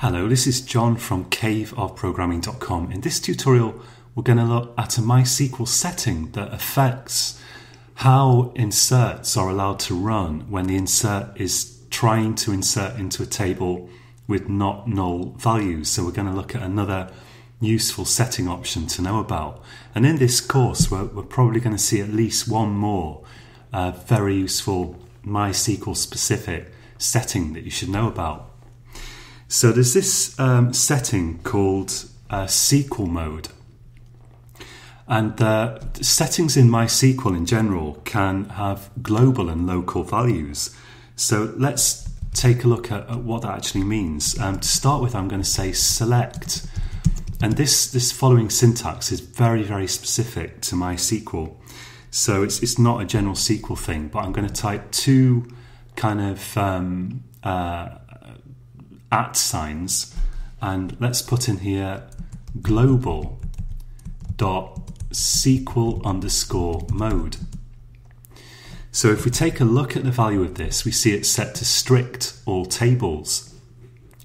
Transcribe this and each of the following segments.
Hello, this is John from caveofprogramming.com. In this tutorial, we're going to look at a MySQL setting that affects how inserts are allowed to run when the insert is trying to insert into a table with not null values. So we're going to look at another useful setting option to know about. And in this course, we're, we're probably going to see at least one more uh, very useful MySQL specific setting that you should know about. So there's this um, setting called uh, SQL mode. And uh, settings in MySQL in general can have global and local values. So let's take a look at, at what that actually means. Um, to start with, I'm going to say select. And this, this following syntax is very, very specific to MySQL. So it's, it's not a general SQL thing, but I'm going to type two kind of um, uh, at signs and let's put in here global dot SQL underscore mode. So if we take a look at the value of this, we see it's set to strict all tables.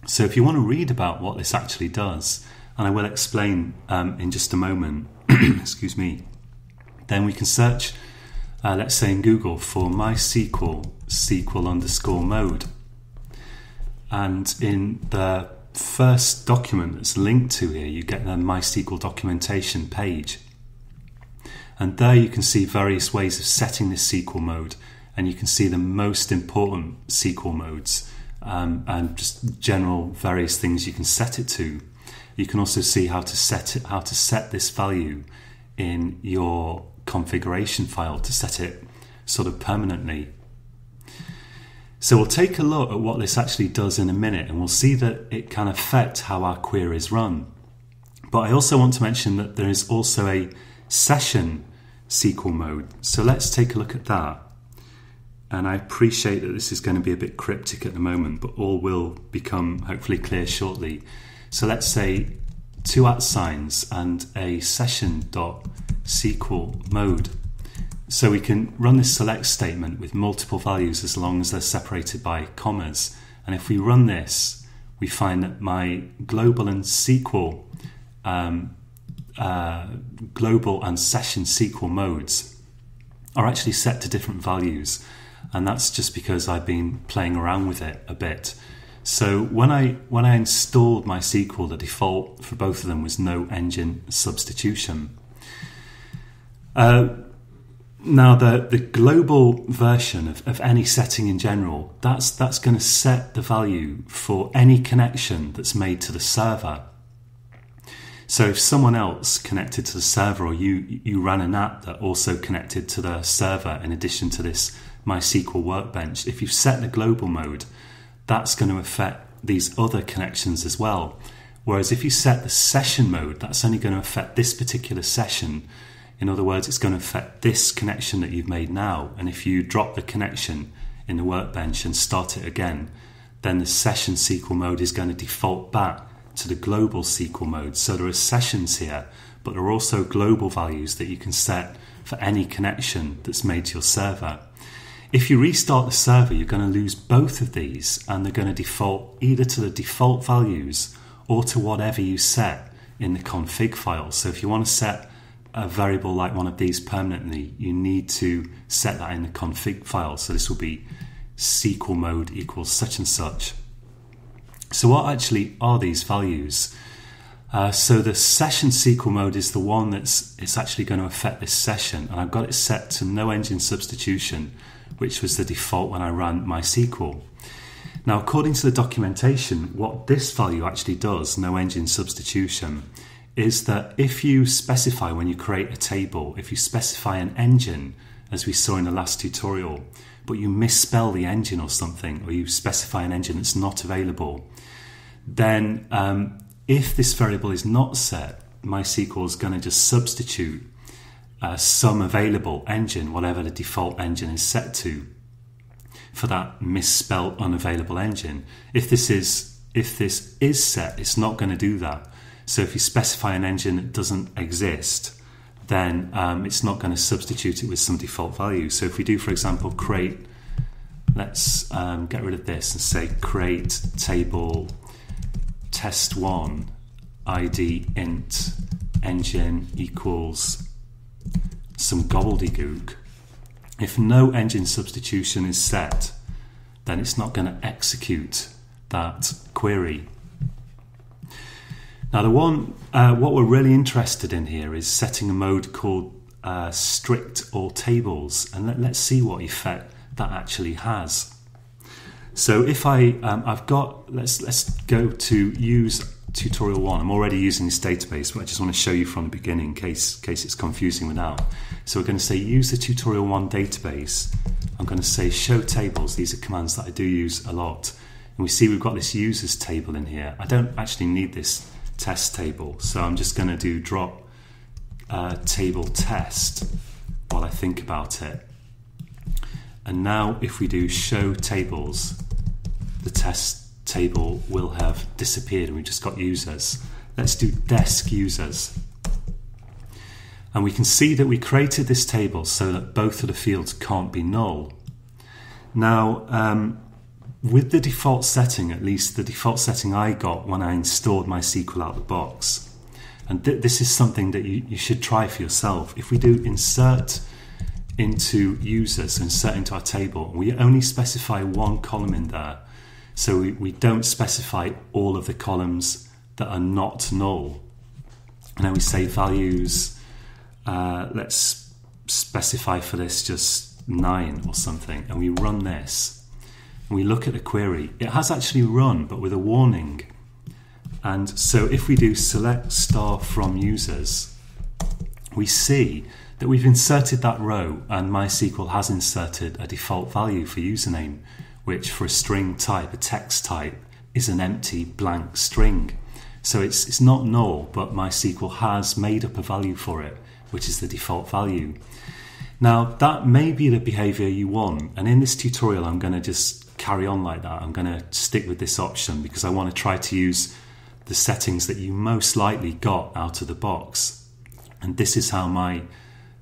So if you want to read about what this actually does, and I will explain um, in just a moment, excuse me, then we can search, uh, let's say in Google, for MySQL SQL underscore mode. And in the first document that's linked to here, you get the MySQL documentation page. And there you can see various ways of setting this SQL mode, and you can see the most important SQL modes um, and just general various things you can set it to. You can also see how to set it, how to set this value in your configuration file to set it sort of permanently so we'll take a look at what this actually does in a minute and we'll see that it can affect how our queries run. But I also want to mention that there is also a session SQL mode. So let's take a look at that. And I appreciate that this is going to be a bit cryptic at the moment, but all will become hopefully clear shortly. So let's say two at signs and a session dot SQL mode. So we can run this select statement with multiple values as long as they're separated by commas. And if we run this, we find that my global and SQL, um, uh, global and session SQL modes are actually set to different values. And that's just because I've been playing around with it a bit. So when I when I installed MySQL, the default for both of them was no engine substitution. Uh, now, the, the global version of, of any setting in general, that's, that's going to set the value for any connection that's made to the server. So if someone else connected to the server or you, you ran an app that also connected to the server in addition to this MySQL workbench, if you've set the global mode, that's going to affect these other connections as well. Whereas if you set the session mode, that's only going to affect this particular session in other words, it's going to affect this connection that you've made now. And if you drop the connection in the workbench and start it again, then the session SQL mode is going to default back to the global SQL mode. So there are sessions here, but there are also global values that you can set for any connection that's made to your server. If you restart the server, you're going to lose both of these and they're going to default either to the default values or to whatever you set in the config file. So if you want to set a variable like one of these permanently, you need to set that in the config file. So this will be SQL mode equals such and such. So what actually are these values? Uh, so the session SQL mode is the one that's it's actually going to affect this session, and I've got it set to no engine substitution, which was the default when I ran MySQL. Now, according to the documentation, what this value actually does, no engine substitution, is that if you specify when you create a table, if you specify an engine, as we saw in the last tutorial, but you misspell the engine or something, or you specify an engine that's not available, then um, if this variable is not set, MySQL is going to just substitute uh, some available engine, whatever the default engine is set to, for that misspelled unavailable engine. If this is if this is set, it's not going to do that. So if you specify an engine that doesn't exist, then um, it's not going to substitute it with some default value. So if we do, for example, create, let's um, get rid of this and say create table test1 id int engine equals some gobbledygook, if no engine substitution is set, then it's not going to execute that query. Now, the one uh, what we're really interested in here is setting a mode called uh, strict all tables, and let, us see what effect that actually has. So, if I um, I've got let's let's go to use tutorial one. I'm already using this database, but I just want to show you from the beginning in case, in case it's confusing without. So we're going to say use the tutorial one database. I'm going to say show tables. These are commands that I do use a lot. And we see we've got this users table in here. I don't actually need this test table. So I'm just going to do drop uh, table test while I think about it. And now if we do show tables, the test table will have disappeared and we've just got users. Let's do desc users. And we can see that we created this table so that both of the fields can't be null. Now, um, with the default setting, at least the default setting I got when I installed MySQL out the box, and th- this is something that you, you should try for yourself. If we do insert into users, insert into our table, we only specify one column in there, so we, we don't specify all of the columns that are not null. And then we say values, uh, let's specify for this just 9 or something, and we run this. We look at the query. It has actually run, but with a warning. And so if we do select star from users, we see that we've inserted that row and MySQL has inserted a default value for username which for a string type, a text type, is an empty blank string. So it's, it's not null, but MySQL has made up a value for it, which is the default value. Now, that may be the behavior you want, and in this tutorial, I'm going to just carry on like that. I'm going to stick with this option because I want to try to use the settings that you most likely got out of the box. And this is how my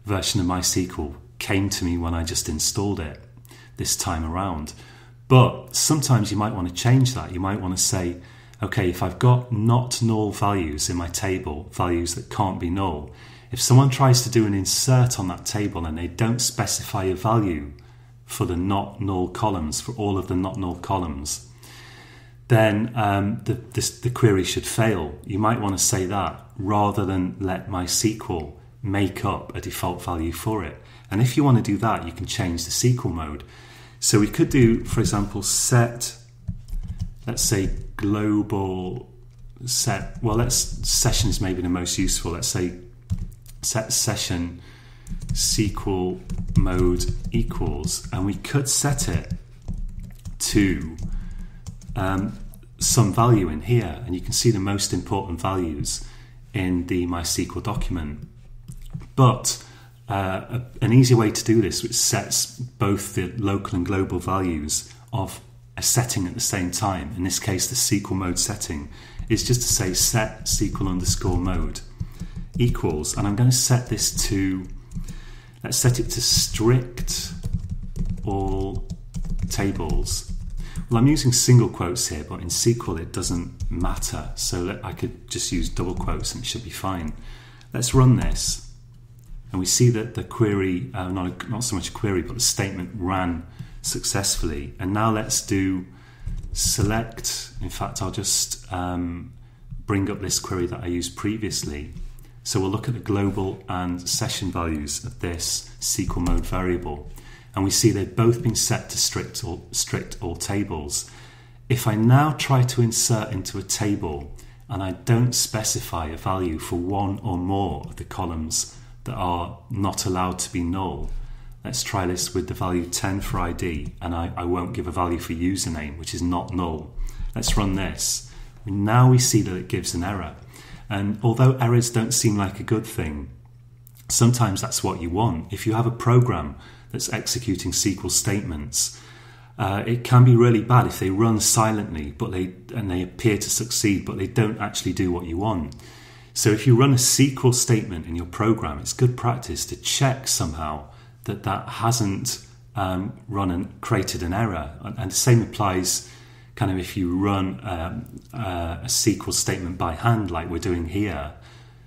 version of MySQL came to me when I just installed it this time around. But sometimes you might want to change that. You might want to say, okay, if I've got not null values in my table, values that can't be null, if someone tries to do an insert on that table and they don't specify a value for the not null columns, for all of the not null columns, then um, the, this, the query should fail. You might want to say that rather than let MySQL make up a default value for it. And if you want to do that, you can change the SQL mode. So we could do, for example, set, let's say global set, well, let's, session is maybe the most useful. Let's say set session SQL mode equals, and we could set it to um, some value in here, and you can see the most important values in the MySQL document. But uh, an easy way to do this, which sets both the local and global values of a setting at the same time, in this case the SQL mode setting, is just to say set SQL underscore mode equals, and I'm going to set this to, let's set it to strict all tables. Well, I'm using single quotes here, but in SQL it doesn't matter, so I could just use double quotes and it should be fine. Let's run this and we see that the query, uh, not, not so much a query, but the statement ran successfully. And now let's do select. In fact, I'll just um, bring up this query that I used previously. So we'll look at the global and session values of this SQL mode variable. And we see they've both been set to strict all, strict all tables. If I now try to insert into a table and I don't specify a value for one or more of the columns that are not allowed to be null. Let's try this with the value 10 for ID, and I, I won't give a value for username, which is not null. Let's run this. Now we see that it gives an error. And although errors don't seem like a good thing, sometimes that's what you want. If you have a program that's executing SQL statements, uh, it can be really bad if they run silently, but they and they appear to succeed, but they don't actually do what you want. So if you run a SQL statement in your program, it's good practice to check somehow that that hasn't um, run and created an error. And the same applies kind of if you run um, uh, a SQL statement by hand, like we're doing here,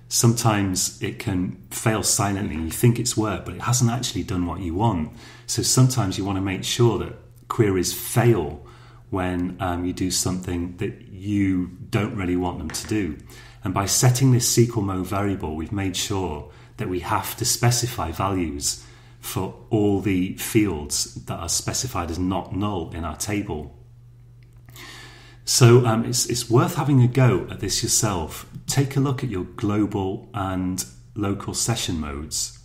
sometimes it can fail silently. You think it's worked, but it hasn't actually done what you want. So sometimes you want to make sure that queries fail when um, you do something that you don't really want them to do. And by setting this SQL mode variable, we've made sure that we have to specify values for all the fields that are specified as not null in our table. So um, it's, it's worth having a go at this yourself. Take a look at your global and local session modes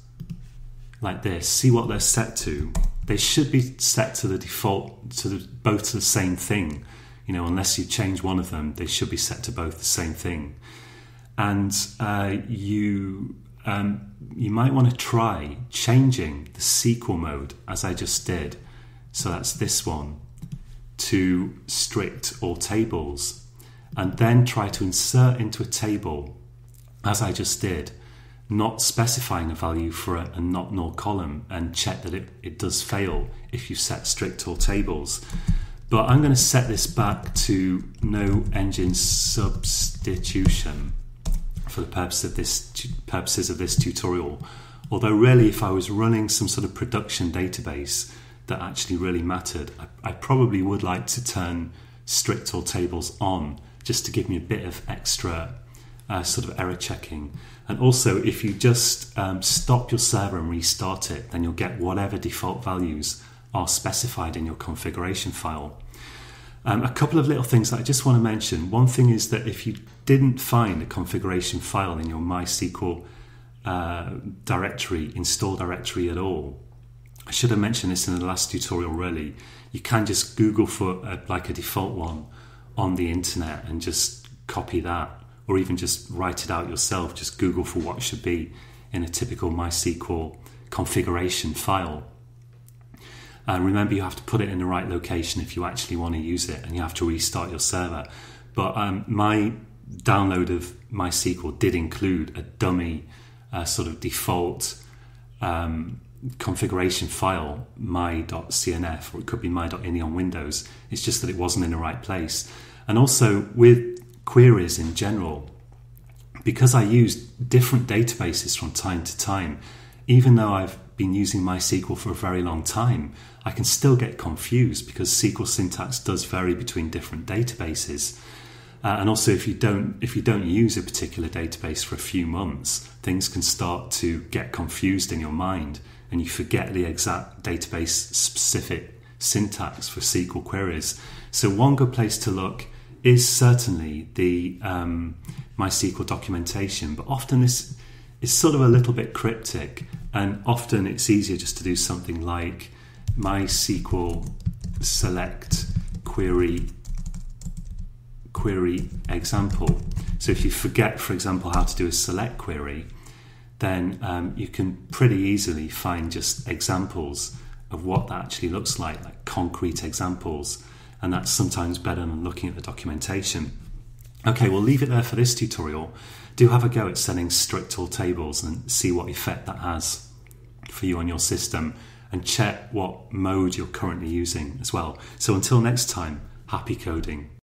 like this. See what they're set to. They should be set to the default, to the, both to the same thing. You know, unless you change one of them, they should be set to both the same thing. And uh, you um, you might want to try changing the SQL mode as I just did. So that's this one to strict all tables and then try to insert into a table as I just did, not specifying a value for a, a not null column and check that it, it does fail if you set strict all tables. But I'm going to set this back to no engine substitution for the purpose of this purposes of this tutorial. Although really if I was running some sort of production database, that actually really mattered, I, I probably would like to turn strict all tables on just to give me a bit of extra uh, sort of error checking. And also, if you just um, stop your server and restart it, then you'll get whatever default values are specified in your configuration file. Um, a couple of little things that I just want to mention. One thing is that if you didn't find a configuration file in your MySQL uh, directory, install directory at all, I should have mentioned this in the last tutorial really. You can just Google for a, like a default one on the internet and just copy that or even just write it out yourself. Just Google for what should be in a typical MySQL configuration file. Uh, remember, you have to put it in the right location if you actually want to use it, and you have to restart your server. But um, my download of MySQL did include a dummy uh, sort of default um, configuration file my.cnf or it could be my.ini on Windows. It's just that it wasn't in the right place. And also with queries in general, because I use different databases from time to time, even though I've been using MySQL for a very long time, I can still get confused because SQL syntax does vary between different databases. Uh, and also, if you don't if you don't use a particular database for a few months, things can start to get confused in your mind and you forget the exact database specific syntax for SQL queries. So, one good place to look is certainly the um, MySQL documentation, but often this is sort of a little bit cryptic, and often it's easier just to do something like MySQL select query query example. So if you forget, for example, how to do a select query, then um, you can pretty easily find just examples of what that actually looks like, like concrete examples. And that's sometimes better than looking at the documentation. Okay, we'll leave it there for this tutorial. Do have a go at setting strict all tables and see what effect that has for you on your system and check what mode you're currently using as well. So until next time, happy coding.